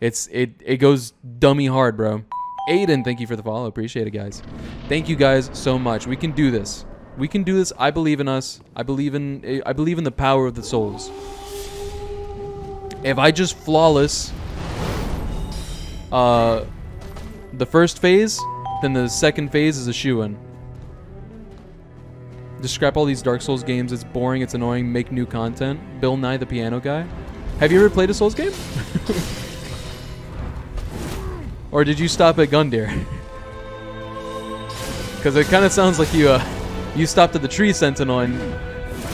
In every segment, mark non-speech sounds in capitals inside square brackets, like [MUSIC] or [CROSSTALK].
It's it it goes dummy hard, bro. Aiden, thank you for the follow. Appreciate it, guys. Thank you guys so much. We can do this. We can do this. I believe in us. I believe in I believe in the power of the souls. If I just flawless uh the first phase, then the second phase is a shoe-in. Just scrap all these Dark Souls games. It's boring. It's annoying. Make new content. Bill Nye the piano guy. Have you ever played a Souls game? [LAUGHS] or did you stop at Gundyr? Because [LAUGHS] it kind of sounds like you uh, you stopped at the Tree Sentinel and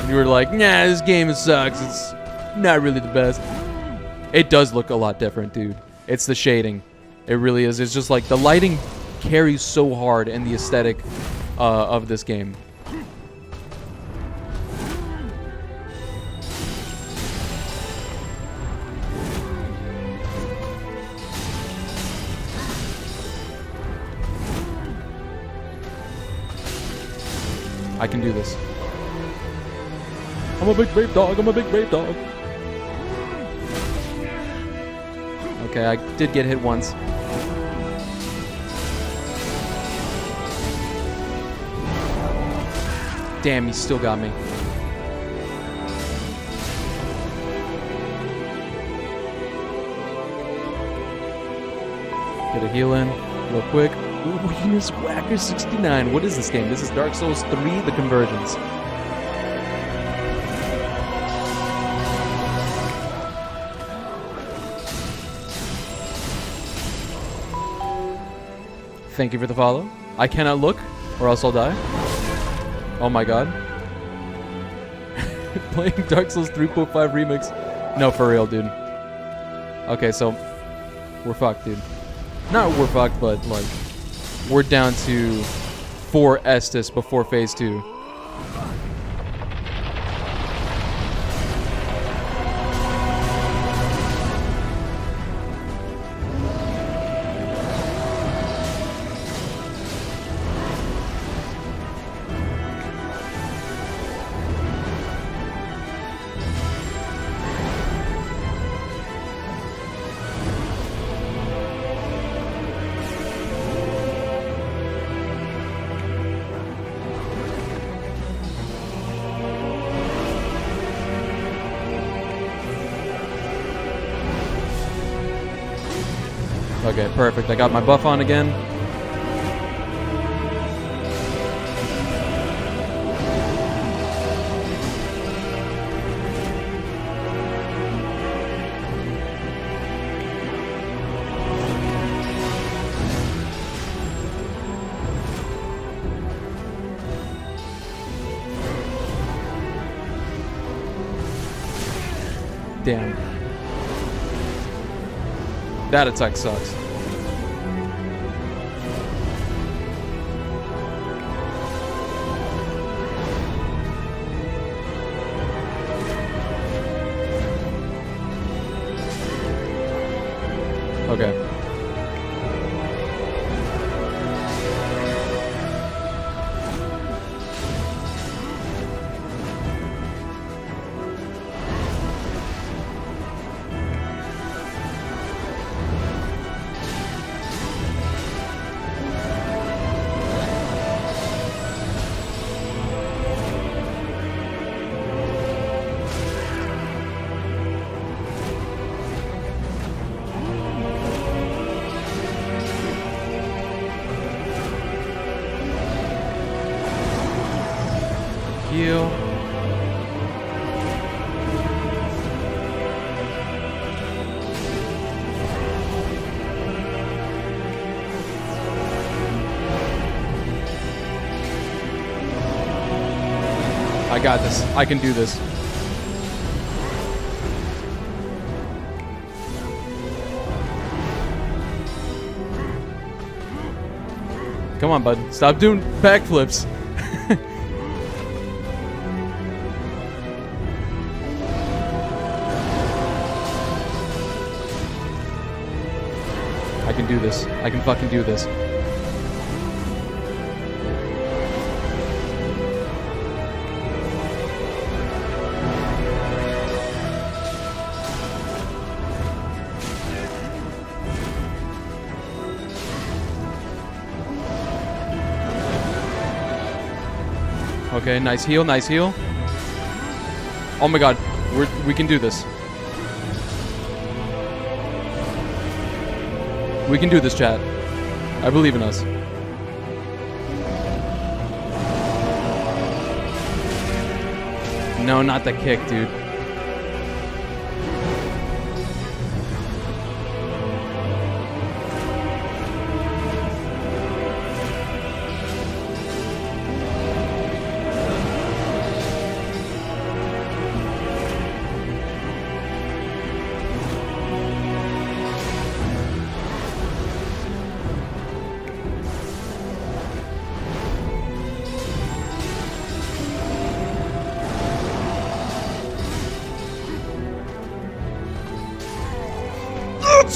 you were like, nah, this game sucks. It's not really the best. It does look a lot different, dude. It's the shading. It really is. It's just like the lighting carries so hard in the aesthetic uh, of this game. I can do this. I'm a big brave dog. I'm a big brave dog. Okay, I did get hit once. Damn, he still got me. Get a heal in real quick. Here's Whacker 69. What is this game? This is Dark Souls 3, The Convergence. Thank you for the follow. I cannot look, or else I'll die. Oh my god. [LAUGHS] Playing Dark Souls 3.5 Remix. No, for real, dude. Okay, so we're fucked, dude. Not we're fucked, but like we're down to four Estus before phase two. Okay, perfect. I got my buff on again. Damn. That attack sucks. Okay. Heal. I got this. I can do this. Come on, bud. Stop doing backflips. I can do this. I can fucking do this. Okay, nice heal, nice heal. Oh my god, we we can do this. We can do this, chat. I believe in us. No, not the kick, dude.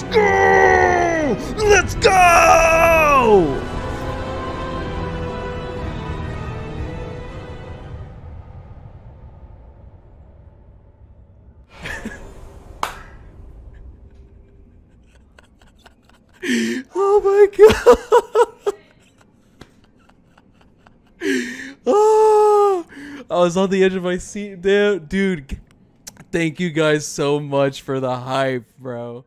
Let's go! Let's go! [LAUGHS] Oh my god. oh, [LAUGHS] I was on the edge of my seat, dude. Dude, thank you guys so much for the hype, bro.